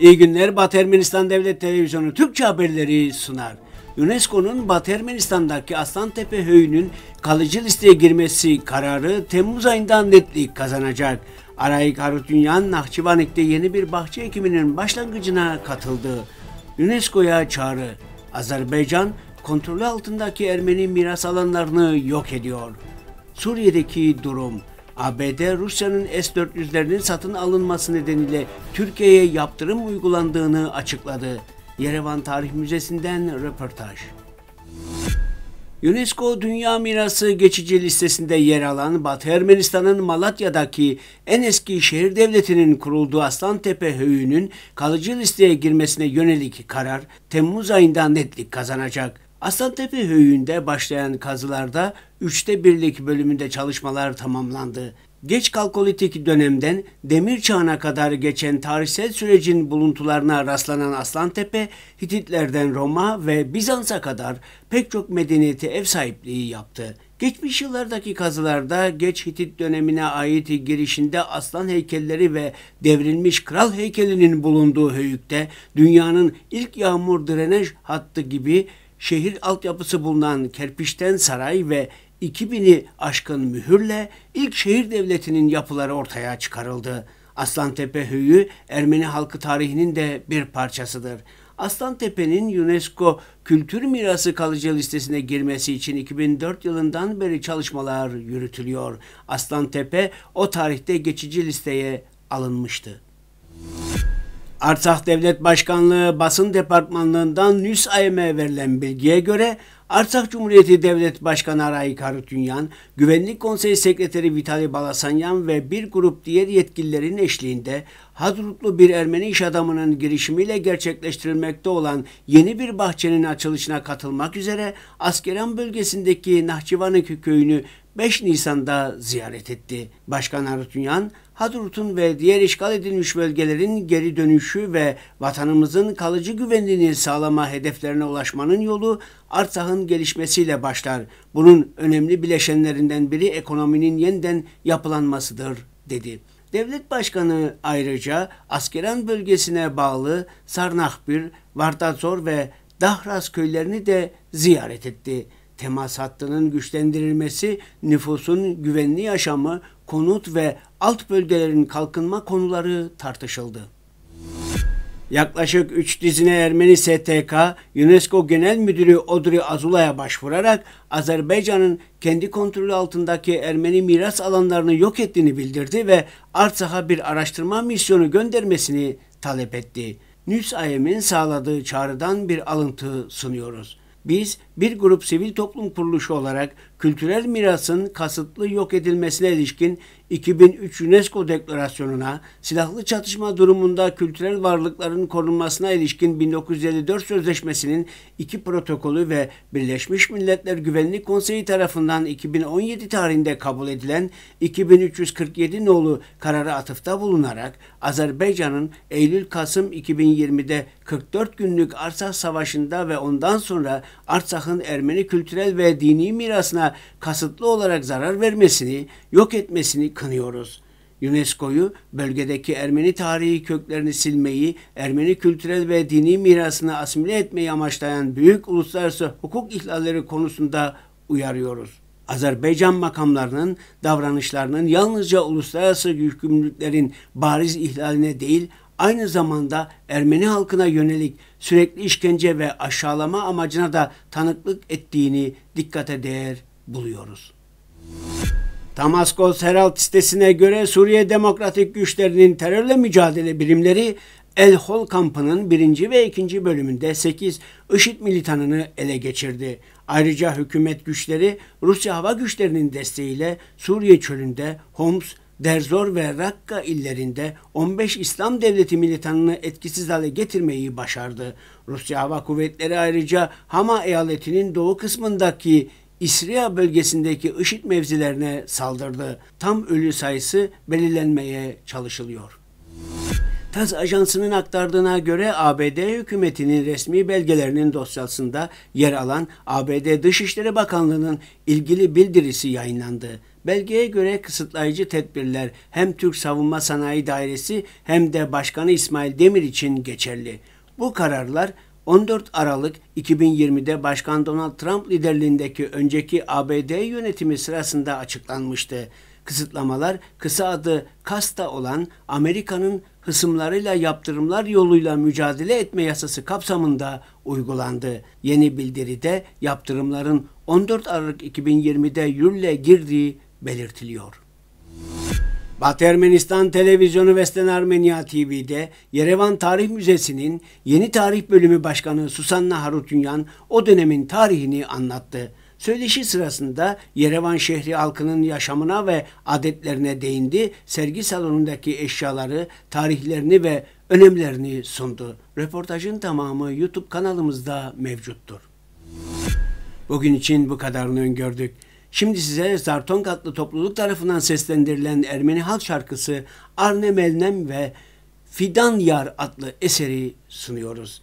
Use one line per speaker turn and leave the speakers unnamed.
İyi günler Batı Ermenistan Devlet Televizyonu Türkçe haberleri sunar. UNESCO'nun Batı Ermenistan'daki Aslantepe Höyü'nün kalıcı listeye girmesi kararı Temmuz ayında netlik kazanacak. Arayik Harutunyan, Nahçıvanik'te yeni bir bahçe ekiminin başlangıcına katıldı. UNESCO'ya çağrı. Azerbaycan, kontrolü altındaki Ermeni miras alanlarını yok ediyor. Suriye'deki durum. ABD Rusya'nın S-400'lerinin satın alınması nedeniyle Türkiye'ye yaptırım uygulandığını açıkladı. Yerevan Tarih Müzesi'nden röportaj. UNESCO Dünya Mirası geçici listesinde yer alan Batı Ermenistan'ın Malatya'daki en eski şehir devletinin kurulduğu Aslantepe Höyü'nün kalıcı listeye girmesine yönelik karar Temmuz ayında netlik kazanacak. Aslantepe Höyü'nde başlayan kazılarda üçte birlik bölümünde çalışmalar tamamlandı. Geç kalkolitik dönemden demir çağına kadar geçen tarihsel sürecin buluntularına rastlanan Aslantepe, Hititlerden Roma ve Bizans'a kadar pek çok medeniyete ev sahipliği yaptı. Geçmiş yıllardaki kazılarda geç Hitit dönemine ait girişinde aslan heykelleri ve devrilmiş kral heykelinin bulunduğu höyükte dünyanın ilk yağmur drenaj hattı gibi şehir altyapısı bulunan kerpiçten saray ve 2000'i aşkın mühürle ilk şehir devletinin yapıları ortaya çıkarıldı. Aslantepe Höyü Ermeni halkı tarihinin de bir parçasıdır. Aslantepe'nin UNESCO Kültür Mirası kalıcı listesine girmesi için 2004 yılından beri çalışmalar yürütülüyor. Aslantepe o tarihte geçici listeye alınmıştı. Artsakh Devlet Başkanlığı Basın Departmanlığından NÜSAYM'e verilen bilgiye göre Artsakh Cumhuriyeti Devlet Başkanı Aray Karutünyan, Güvenlik Konseyi Sekreteri Vitali Balasanyan ve bir grup diğer yetkililerin eşliğinde Hadrutlu bir Ermeni iş adamının girişimiyle gerçekleştirilmekte olan yeni bir bahçenin açılışına katılmak üzere Askeran bölgesindeki Nahçıvanık köyünü 5 Nisan'da ziyaret etti. Başkan Arutünyan, Hadrut'un ve diğer işgal edilmiş bölgelerin geri dönüşü ve vatanımızın kalıcı güvenliğini sağlama hedeflerine ulaşmanın yolu Artsak'ın gelişmesiyle başlar. Bunun önemli bileşenlerinden biri ekonominin yeniden yapılanmasıdır, dedi. Devlet Başkanı ayrıca Askeran bölgesine bağlı Sarnakbir, Vardazor ve Dahras köylerini de ziyaret etti temas hattının güçlendirilmesi, nüfusun güvenli yaşamı, konut ve alt bölgelerin kalkınma konuları tartışıldı. Yaklaşık 3 dizine Ermeni STK, UNESCO Genel Müdürü Odri Azula'ya başvurarak Azerbaycan'ın kendi kontrolü altındaki Ermeni miras alanlarını yok ettiğini bildirdi ve Artsak'a bir araştırma misyonu göndermesini talep etti. NÜSAYM'in sağladığı çağrıdan bir alıntı sunuyoruz. Biz bir grup sivil toplum kuruluşu olarak kültürel mirasın kasıtlı yok edilmesine ilişkin 2003 UNESCO Deklarasyonu'na, silahlı çatışma durumunda kültürel varlıkların korunmasına ilişkin 1954 Sözleşmesi'nin iki protokolü ve Birleşmiş Milletler Güvenlik Konseyi tarafından 2017 tarihinde kabul edilen 2347 nolu kararı atıfta bulunarak Azerbaycan'ın Eylül-Kasım 2020'de 44 günlük Arsak Savaşı'nda ve ondan sonra Arsak'ın Ermeni kültürel ve dini mirasına kasıtlı olarak zarar vermesini, yok etmesini kınıyoruz. UNESCO'yu bölgedeki Ermeni tarihi köklerini silmeyi, Ermeni kültürel ve dini mirasını asimile etmeyi amaçlayan büyük uluslararası hukuk ihlalleri konusunda uyarıyoruz. Azerbaycan makamlarının davranışlarının yalnızca uluslararası yükümlülüklerin bariz ihlaline değil, aynı zamanda Ermeni halkına yönelik sürekli işkence ve aşağılama amacına da tanıklık ettiğini dikkate değer buluyoruz. Damaskos Herald sitesine göre Suriye Demokratik Güçlerinin terörle mücadele birimleri El Hol kampının birinci ve ikinci bölümünde 8 IŞİD militanını ele geçirdi. Ayrıca hükümet güçleri Rusya hava güçlerinin desteğiyle Suriye çölünde Homs, Derzor ve Rakka illerinde 15 İslam devleti militanını etkisiz hale getirmeyi başardı. Rusya Hava Kuvvetleri ayrıca Hama eyaletinin doğu kısmındaki İsriya bölgesindeki IŞİD mevzilerine saldırdı. Tam ölü sayısı belirlenmeye çalışılıyor. TAS ajansının aktardığına göre ABD hükümetinin resmi belgelerinin dosyasında yer alan ABD Dışişleri Bakanlığı'nın ilgili bildirisi yayınlandı. Belgeye göre kısıtlayıcı tedbirler hem Türk Savunma Sanayi Dairesi hem de Başkanı İsmail Demir için geçerli. Bu kararlar 14 Aralık 2020'de Başkan Donald Trump liderliğindeki önceki ABD yönetimi sırasında açıklanmıştı. Kısıtlamalar kısa adı KASTA olan Amerika'nın hısımlarıyla yaptırımlar yoluyla mücadele etme yasası kapsamında uygulandı. Yeni bildiride yaptırımların 14 Aralık 2020'de yürürlüğe girdiği belirtiliyor. Batı Ermenistan Televizyonu Vesten Armenia TV'de Yerevan Tarih Müzesi'nin yeni tarih bölümü başkanı Susanna Harutyunyan o dönemin tarihini anlattı. Söyleşi sırasında Yerevan şehri halkının yaşamına ve adetlerine değindi, sergi salonundaki eşyaları, tarihlerini ve önemlerini sundu. Röportajın tamamı YouTube kanalımızda mevcuttur. Bugün için bu kadarını öngördük. Şimdi size Zartonk adlı topluluk tarafından seslendirilen Ermeni halk şarkısı Arne Melnem ve Fidan Yar adlı eseri sunuyoruz.